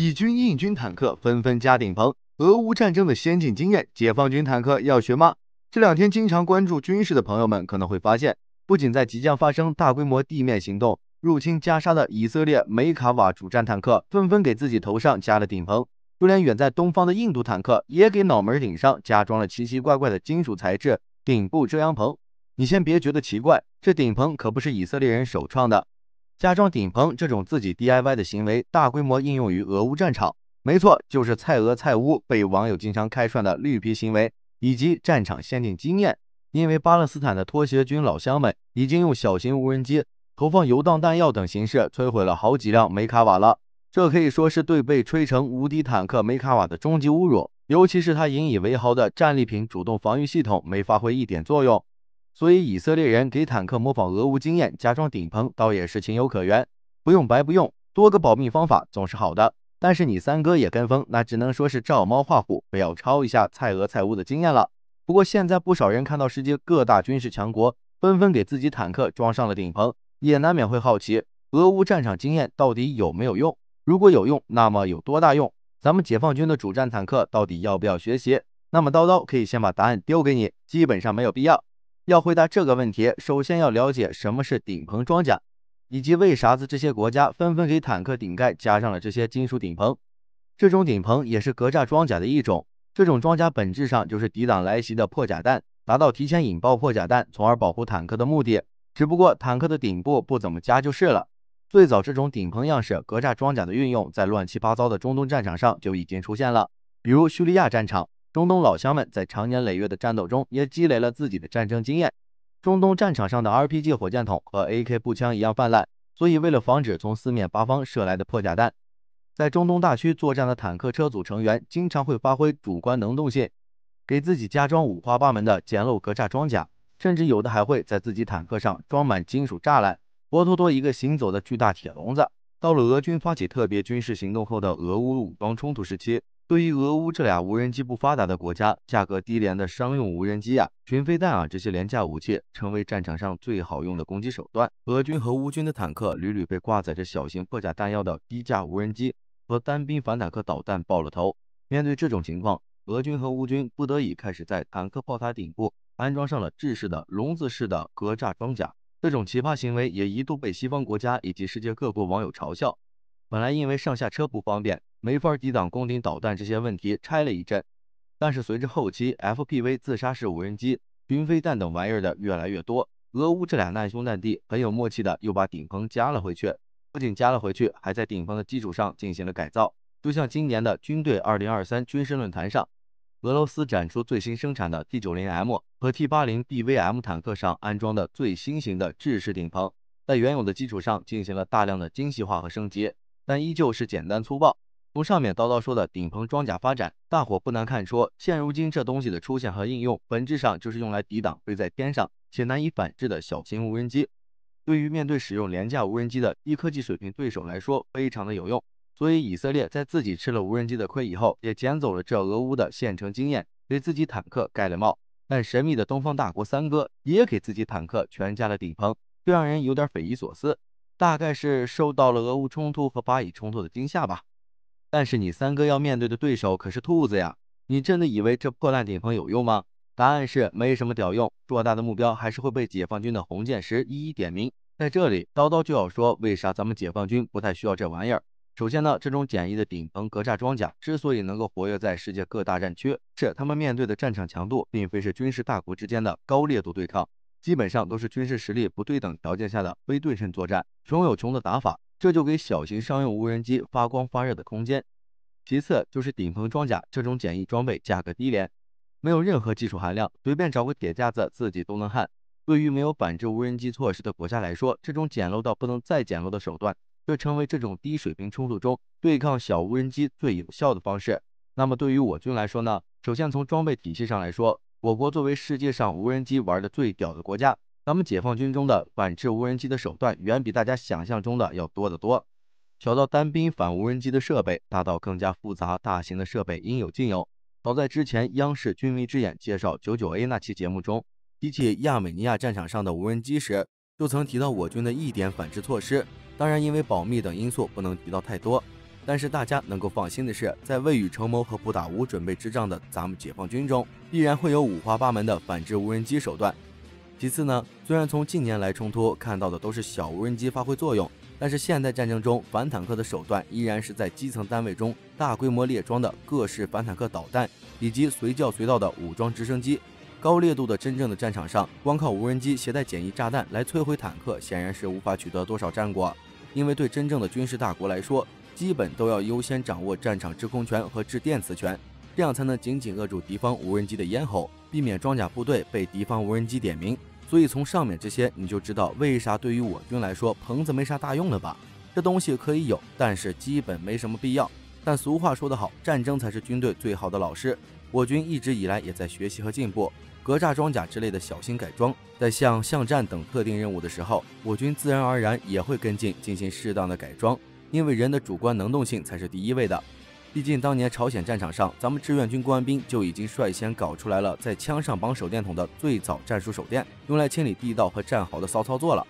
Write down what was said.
以军印军坦克纷纷加顶棚，俄乌战争的先进经验，解放军坦克要学吗？这两天经常关注军事的朋友们可能会发现，不仅在即将发生大规模地面行动入侵加沙的以色列梅卡瓦主战坦克纷纷给自己头上加了顶棚，就连远在东方的印度坦克也给脑门顶上加装了奇奇怪怪的金属材质顶部遮阳棚。你先别觉得奇怪，这顶棚可不是以色列人首创的。加装顶棚这种自己 DIY 的行为，大规模应用于俄乌战场。没错，就是蔡俄蔡乌被网友经常开涮的绿皮行为，以及战场先进经验。因为巴勒斯坦的拖鞋军老乡们已经用小型无人机投放游荡弹药等形式摧毁了好几辆梅卡瓦了，这可以说是对被吹成无敌坦克梅卡瓦的终极侮辱。尤其是他引以为豪的战利品主动防御系统没发挥一点作用。所以以色列人给坦克模仿俄乌经验，加装顶棚，倒也是情有可原。不用白不用，多个保密方法总是好的。但是你三哥也跟风，那只能说是照猫画虎，非要抄一下蔡俄蔡乌的经验了。不过现在不少人看到世界各大军事强国纷纷给自己坦克装上了顶棚，也难免会好奇，俄乌战场经验到底有没有用？如果有用，那么有多大用？咱们解放军的主战坦克到底要不要学习？那么叨叨可以先把答案丢给你，基本上没有必要。要回答这个问题，首先要了解什么是顶棚装甲，以及为啥子这些国家纷纷给坦克顶盖加上了这些金属顶棚。这种顶棚也是格栅装甲的一种，这种装甲本质上就是抵挡来袭的破甲弹，达到提前引爆破甲弹，从而保护坦克的目的。只不过坦克的顶部不怎么加就是了。最早这种顶棚样式格栅装甲的运用，在乱七八糟的中东战场上就已经出现了，比如叙利亚战场。中东老乡们在长年累月的战斗中，也积累了自己的战争经验。中东战场上的 RPG 火箭筒和 AK 步枪一样泛滥，所以为了防止从四面八方射来的破甲弹，在中东大区作战的坦克车组成员经常会发挥主观能动性，给自己加装五花八门的简陋格栅装甲，甚至有的还会在自己坦克上装满金属栅栏，活脱脱一个行走的巨大铁笼子。到了俄军发起特别军事行动后的俄乌武装冲突时期。对于俄乌这俩无人机不发达的国家，价格低廉的商用无人机啊、巡飞弹啊这些廉价武器，成为战场上最好用的攻击手段。俄军和乌军的坦克屡屡被挂载着小型破甲弹药的低价无人机和单兵反坦克导弹爆了头。面对这种情况，俄军和乌军不得已开始在坦克炮塔顶部安装上了制式的笼子式的格栅装甲。这种奇葩行为也一度被西方国家以及世界各国网友嘲笑。本来因为上下车不方便。没法抵挡攻顶导弹这些问题拆了一阵，但是随着后期 FPV 自杀式无人机、云飞弹等玩意儿的越来越多，俄乌这俩难兄难弟很有默契的又把顶棚加了回去，不仅加了回去，还在顶棚的基础上进行了改造。就像今年的军队2023军事论坛上，俄罗斯展出最新生产的 T90M 和 T80BVM 坦克上安装的最新型的制式顶棚，在原有的基础上进行了大量的精细化和升级，但依旧是简单粗暴。从上面叨叨说的顶棚装甲发展，大伙不难看出，现如今这东西的出现和应用，本质上就是用来抵挡飞在天上且难以反制的小型无人机。对于面对使用廉价无人机的低科技水平对手来说，非常的有用。所以以色列在自己吃了无人机的亏以后，也捡走了这俄乌的现成经验，给自己坦克盖了帽。但神秘的东方大国三哥也给自己坦克全加了顶棚，这让人有点匪夷所思。大概是受到了俄乌冲突和巴以冲突的惊吓吧。但是你三哥要面对的对手可是兔子呀！你真的以为这破烂顶棚有用吗？答案是没什么屌用，偌大的目标还是会被解放军的红箭石一一点名。在这里，叨叨就要说为啥咱们解放军不太需要这玩意儿。首先呢，这种简易的顶棚格栅装甲之所以能够活跃在世界各大战区，是他们面对的战场强度并非是军事大国之间的高烈度对抗，基本上都是军事实力不对等条件下的非对称作战，穷有穷的打法。这就给小型商用无人机发光发热的空间。其次就是顶棚装甲这种简易装备，价格低廉，没有任何技术含量，随便找个铁架子自己都能焊。对于没有反制无人机措施的国家来说，这种简陋到不能再简陋的手段，却成为这种低水平冲突中对抗小无人机最有效的方式。那么对于我军来说呢？首先从装备体系上来说，我国作为世界上无人机玩的最屌的国家。咱们解放军中的反制无人机的手段远比大家想象中的要多得多，小到单兵反无人机的设备，大到更加复杂大型的设备应有尽有。早在之前央视军迷之眼介绍九九 A 那期节目中，提起亚美尼亚战场上的无人机时，就曾提到我军的一点反制措施。当然，因为保密等因素，不能提到太多。但是大家能够放心的是，在未雨绸缪和不打无准备之仗的咱们解放军中，必然会有五花八门的反制无人机手段。其次呢，虽然从近年来冲突看到的都是小无人机发挥作用，但是现代战争中反坦克的手段依然是在基层单位中大规模列装的各式反坦克导弹，以及随叫随到的武装直升机。高烈度的真正的战场上，光靠无人机携带简易炸弹来摧毁坦克，显然是无法取得多少战果。因为对真正的军事大国来说，基本都要优先掌握战场制空权和制电磁权，这样才能紧紧扼住敌方无人机的咽喉，避免装甲部队被敌方无人机点名。所以从上面这些，你就知道为啥对于我军来说，棚子没啥大用了吧？这东西可以有，但是基本没什么必要。但俗话说得好，战争才是军队最好的老师。我军一直以来也在学习和进步。格栅装甲之类的小型改装，在像巷战等特定任务的时候，我军自然而然也会跟进进行适当的改装，因为人的主观能动性才是第一位的。毕竟当年朝鲜战场上，咱们志愿军官兵就已经率先搞出来了在枪上绑手电筒的最早战术手电，用来清理地道和战壕的骚操作了。